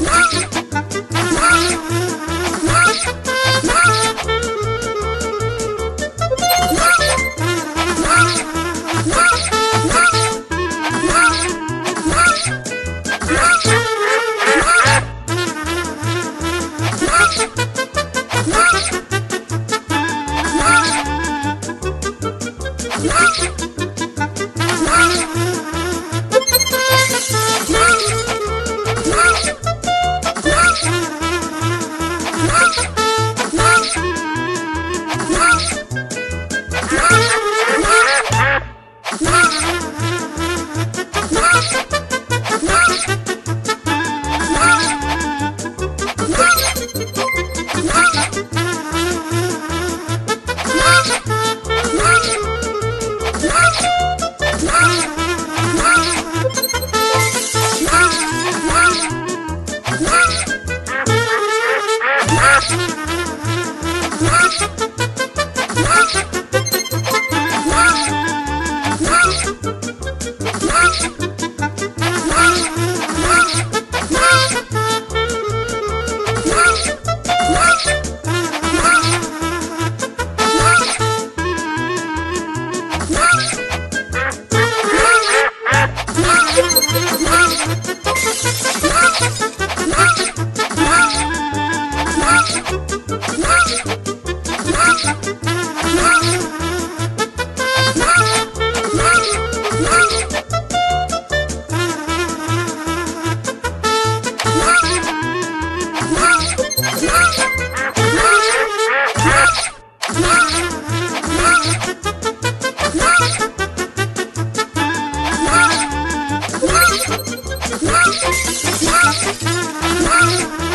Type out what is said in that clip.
Bye. Thank you. Ah!